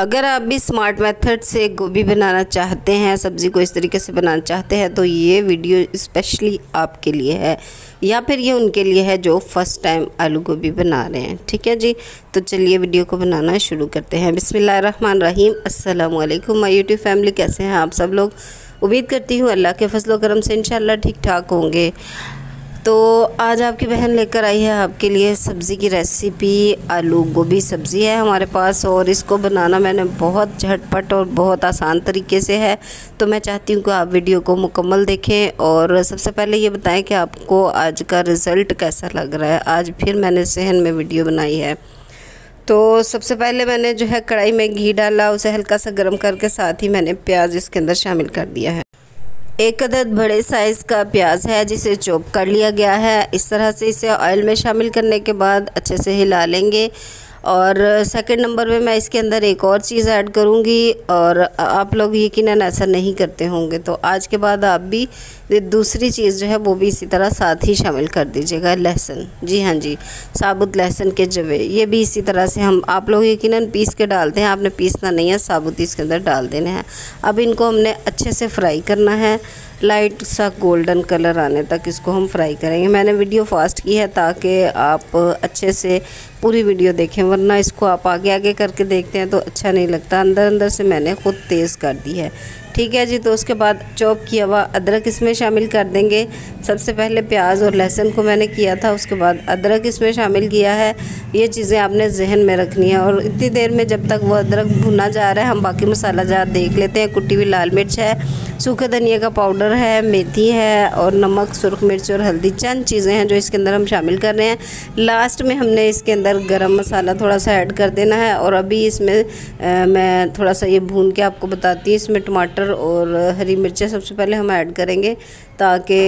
अगर आप भी स्मार्ट मेथड से गोभी बनाना चाहते हैं, सब्ज़ी को इस तरीके से बनाना चाहते हैं तो ये वीडियो स्पेशली आपके लिए है। या फिर ये उनके लिए है जो फ़र्स्ट टाइम आलू गोभी बना रहे हैं। ठीक है जी? तो चलिए वीडियो को बनाना शुरू करते हैं। बिसमीम अल्लाम माई यूट्यूब फैमिली कैसे हैं आप सब लोग? उम्मीद करती हूँ अल्लाह के फसलो करम से इंशाल्लाह ठीक ठाक होंगे। तो आज आपकी बहन लेकर आई है आपके लिए सब्ज़ी की रेसिपी आलू गोभी सब्ज़ी है हमारे पास और इसको बनाना मैंने बहुत झटपट और बहुत आसान तरीके से है। तो मैं चाहती हूँ कि आप वीडियो को मुकम्मल देखें और सबसे पहले ये बताएँ कि आपको आज का रिज़ल्ट कैसा लग रहा है। आज फिर मैंने सहन में वीडियो बनाई है। तो सबसे पहले मैंने जो है कढ़ाई में घी डाला, उसे हल्का सा गर्म करके साथ ही मैंने प्याज इसके अंदर शामिल कर दिया है। एक अदद बड़े साइज़ का प्याज है, जिसे चॉप कर लिया गया है। इस तरह से इसे ऑयल में शामिल करने के बाद अच्छे से हिला लेंगे। और सेकंड नंबर में मैं इसके अंदर एक और चीज़ ऐड करूँगी और आप लोग यकीन ऐसा नहीं करते होंगे। तो आज के बाद आप भी दूसरी चीज़ जो है वो भी इसी तरह साथ ही शामिल कर दीजिएगा लहसुन जी हाँ जी, साबुत लहसुन के जवे। ये भी इसी तरह से हम आप लोग यकीन पीस के डालते हैं। आपने पीसना नहीं है, साबुत इसके अंदर डाल देने हैं। अब इनको हमने अच्छे से फ्राई करना है। लाइट सा गोल्डन कलर आने तक इसको हम फ्राई करेंगे। मैंने वीडियो फास्ट की है ताकि आप अच्छे से पूरी वीडियो देखें, वरना इसको आप आगे आगे करके देखते हैं तो अच्छा नहीं लगता। अंदर अंदर से मैंने ख़ुद तेज़ कर दी है। ठीक है जी तो उसके बाद चॉप किया हुआ अदरक इसमें शामिल कर देंगे। सबसे पहले प्याज और लहसुन को मैंने किया था उसके बाद अदरक इसमें शामिल किया है। ये चीज़ें आपने जहन में रखनी है और इतनी देर में जब तक वो अदरक भुना जा रहा है हम बाकी मसाला जार देख लेते हैं। कुटी हुई लाल मिर्च है सूखे धनिया का पाउडर है मेथी है और नमक सुरख मिर्च और हल्दी चंद चीज़ें हैं जो इसके अंदर हम शामिल कर रहे हैं। लास्ट में हमने इसके अंदर गरम मसाला थोड़ा सा ऐड कर देना है और अभी इसमें आ, मैं थोड़ा सा ये भून के आपको बताती हूँ। इसमें टमाटर और हरी मिर्चें सबसे पहले हम ऐड करेंगे ताकि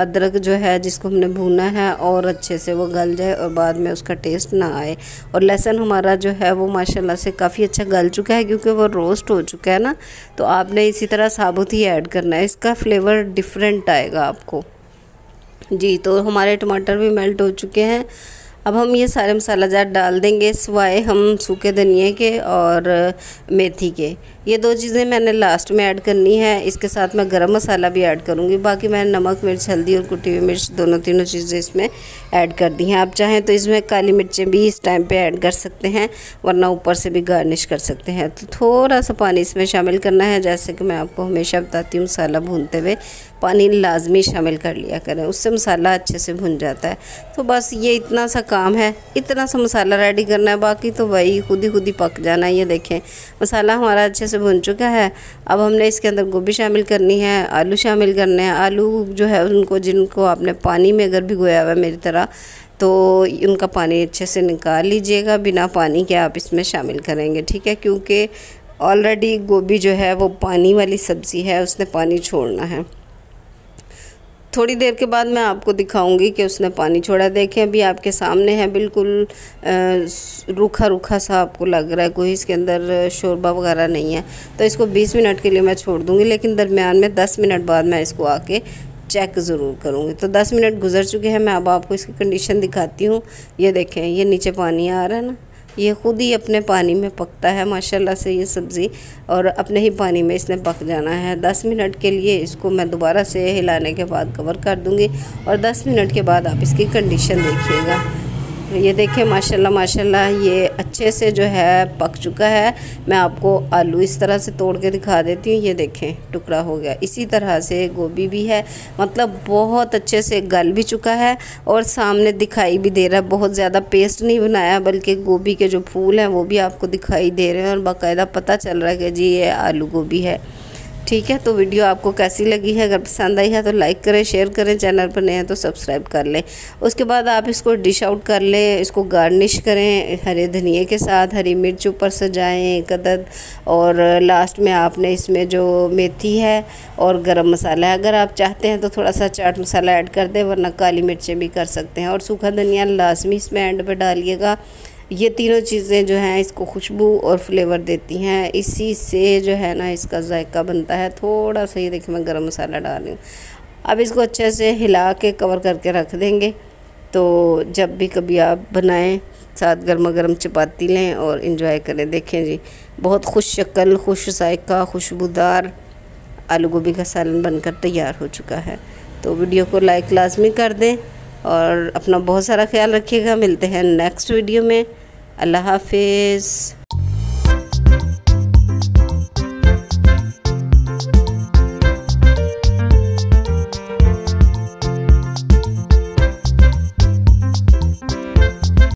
अदरक जो है जिसको हमने भूना है और अच्छे से वो गल जाए और बाद में उसका टेस्ट ना आए। और लहसुन हमारा जो है वो माशाल्लाह से काफ़ी अच्छा गल चुका है क्योंकि वो रोस्ट हो चुका है ना तो आपने इसी तरह साबुत ही ऐड करना है। इसका फ्लेवर डिफरेंट आएगा आपको। जी तो हमारे टमाटर भी मेल्ट हो चुके हैं। अब हम ये सारे मसाला जार डाल देंगे सिवाए हम सूखे धनिए के और मेथी के। ये दो चीज़ें मैंने लास्ट में ऐड करनी है। इसके साथ मैं गरम मसाला भी ऐड करूँगी। बाकी मैंने नमक, मिर्च, हल्दी और कुटी हुई मिर्च दोनों तीनों चीज़ें इसमें ऐड कर दी हैं। आप चाहें तो इसमें काली मिर्चें भी इस टाइम पे ऐड कर सकते हैं, वरना ऊपर से भी गार्निश कर सकते हैं। तो थोड़ा सा पानी इसमें शामिल करना है। जैसे कि मैं आपको हमेशा बताती हूँ, मसाला भूनते हुए पानी लाजमी शामिल कर लिया करें। उससे मसाला अच्छे से भुन जाता है। तो बस ये इतना सा काम है। इतना सा मसाला रेडी करना है। बाकी तो वही, खुद ही खुद ही पक जाना है। ये देखें, मसाला हमारा अच्छे से भुन चुका है। अब हमने इसके अंदर गोभी शामिल करनी है, आलू शामिल करने हैं। आलू जो है उनको, जिनको आपने पानी में अगर भिगोया हुआ है मेरी तरह तो उनका पानी अच्छे से निकाल लीजिएगा। बिना पानी के आप इसमें शामिल करेंगे, ठीक है? क्योंकि ऑलरेडी गोभी जो है वो पानी वाली सब्ज़ी है, उसने पानी छोड़ना है। थोड़ी देर के बाद मैं आपको दिखाऊँगी कि उसने पानी छोड़ा। देखें अभी आपके सामने है, बिल्कुल रूखा रूखा सा आपको लग रहा है, कोई इसके अंदर शोरबा वगैरह नहीं है। तो इसको 20 मिनट के लिए मैं छोड़ दूँगी, लेकिन दरमियान में 10 मिनट बाद मैं इसको आके चेक ज़रूर करूँगी। तो 10 मिनट गुजर चुके हैं, मैं अब आपको इसकी कंडीशन दिखाती हूँ। ये देखें, ये नीचे पानी आ रहा है ना। ये ख़ुद ही अपने पानी में पकता है, माशाल्लाह से ये सब्ज़ी। और अपने ही पानी में इसने पक जाना है। 10 मिनट के लिए इसको मैं दोबारा से हिलाने के बाद कवर कर दूँगी और 10 मिनट के बाद आप इसकी कंडीशन देखिएगा। ये देखें माशाल्लाह माशाल्लाह, ये अच्छे से जो है पक चुका है। मैं आपको आलू इस तरह से तोड़ के दिखा देती हूँ। ये देखें, टुकड़ा हो गया। इसी तरह से गोभी भी है। मतलब बहुत अच्छे से गल भी चुका है और सामने दिखाई भी दे रहा है। बहुत ज़्यादा पेस्ट नहीं बनाया, बल्कि गोभी के जो फूल हैं, वो भी आपको दिखाई दे रहे हैं और बाकायदा पता चल रहा है कि जी, ये आलू गोभी है। ठीक है तो वीडियो आपको कैसी लगी है? अगर पसंद आई है तो लाइक करें शेयर करें चैनल पर नए हैं तो सब्सक्राइब कर लें। उसके बाद आप इसको डिश आउट कर लें, इसको गार्निश करें, हरे धनिए के साथ, हरी मिर्च ऊपर सजाएँ कदद और लास्ट में आपने इसमें जो मेथी है और गरम मसाला है। अगर आप चाहते हैं तो थोड़ा सा चाट मसाला ऐड कर दें, वरना काली मिर्चें भी कर सकते हैं। और सूखा धनिया लाजमी इसमें एंड पर डालिएगा। ये तीनों चीज़ें जो हैं इसको खुशबू और फ्लेवर देती हैं। इसी से जो है ना इसका जायका बनता है। थोड़ा सा ये देखिए मैं गरम मसाला डाल रही हूँ। अब इसको अच्छे से हिला के कवर करके रख देंगे। तो जब भी कभी आप बनाएँ, साथ गर्मा गर्म चपाती लें और इन्जॉय करें। देखें जी, बहुत खुश शक्ल, खुश जायका, खुशबूदार आलू गोभी का सालन बनकर तैयार हो चुका है। तो वीडियो को लाइक लाजमी कर दें और अपना बहुत सारा ख्याल रखिएगा। मिलते हैं नेक्स्ट वीडियो में। अल्लाह हाफिज़।